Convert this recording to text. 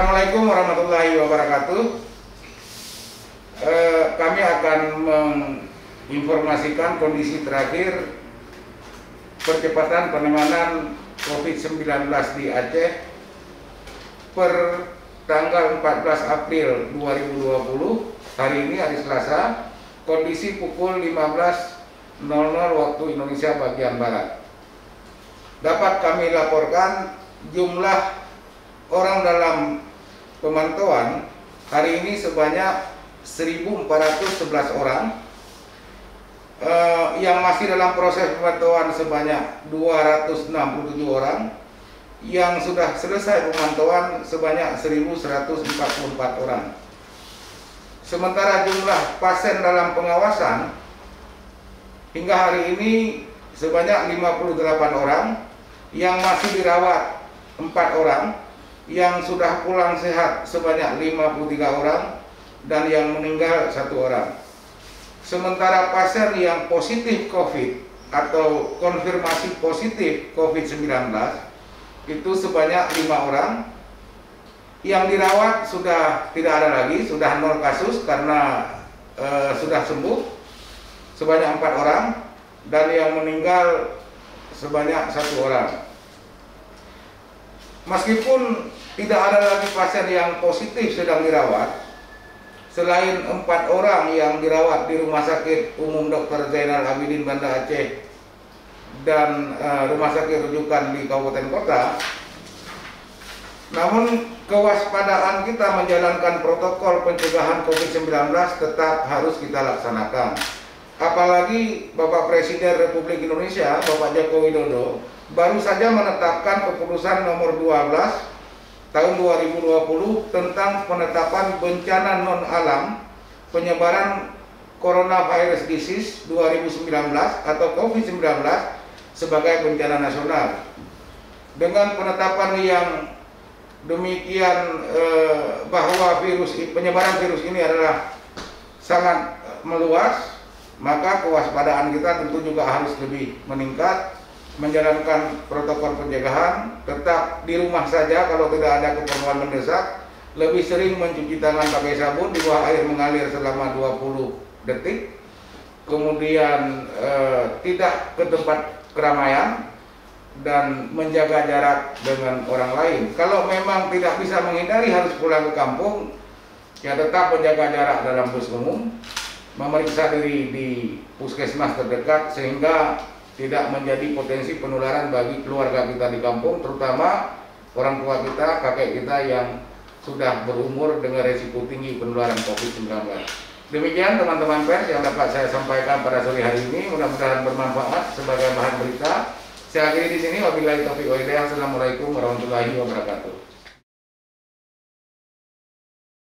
Assalamualaikum warahmatullahi wabarakatuh. Eh, kami akan menginformasikan kondisi terakhir percepatan penanganan COVID-19 di Aceh per tanggal 14 April 2020 hari ini hari Selasa kondisi pukul 15.00 waktu Indonesia bagian Barat dapat kami laporkan jumlah pemantauan hari ini sebanyak 1.411 orang uh, yang masih dalam proses pemantauan sebanyak 267 orang yang sudah selesai pemantauan sebanyak 1.144 orang. Sementara jumlah pasien dalam pengawasan hingga hari ini sebanyak 58 orang yang masih dirawat 4 orang yang sudah pulang sehat sebanyak 53 orang dan yang meninggal satu orang sementara pasien yang positif COVID atau konfirmasi positif COVID-19 itu sebanyak lima orang yang dirawat sudah tidak ada lagi, sudah nol kasus karena e, sudah sembuh sebanyak empat orang dan yang meninggal sebanyak satu orang. Meskipun tidak ada lagi pasien yang positif sedang dirawat, selain empat orang yang dirawat di Rumah Sakit Umum Dr. Zainal Abidin Banda Aceh dan e, rumah sakit rujukan di kabupaten kota, namun kewaspadaan kita menjalankan protokol pencegahan COVID-19 tetap harus kita laksanakan. Apalagi Bapak Presiden Republik Indonesia, Bapak Joko Widodo, baru saja menetapkan keputusan nomor 12 tahun 2020 tentang penetapan bencana non alam penyebaran coronavirus disease 2019 atau COVID-19 sebagai bencana nasional. Dengan penetapan yang demikian eh, bahwa virus penyebaran virus ini adalah sangat meluas, maka kewaspadaan kita tentu juga harus lebih meningkat, menjalankan protokol pencegahan, tetap di rumah saja kalau tidak ada keperluan mendesak, lebih sering mencuci tangan pakai sabun di bawah air mengalir selama 20 detik, kemudian eh, tidak ke tempat keramaian, dan menjaga jarak dengan orang lain. Kalau memang tidak bisa menghindari harus pulang ke kampung, ya tetap menjaga jarak dalam bus umum, memeriksa diri di puskesmas terdekat sehingga tidak menjadi potensi penularan bagi keluarga kita di kampung, terutama orang tua kita, kakek kita yang sudah berumur dengan resiko tinggi penularan COVID-19. Demikian teman-teman pers yang dapat saya sampaikan pada sore hari ini, mudah-mudahan bermanfaat sebagai bahan berita. Saya akhiri di sini. Wabillahi taufiq wa Assalamualaikum warahmatullahi wabarakatuh.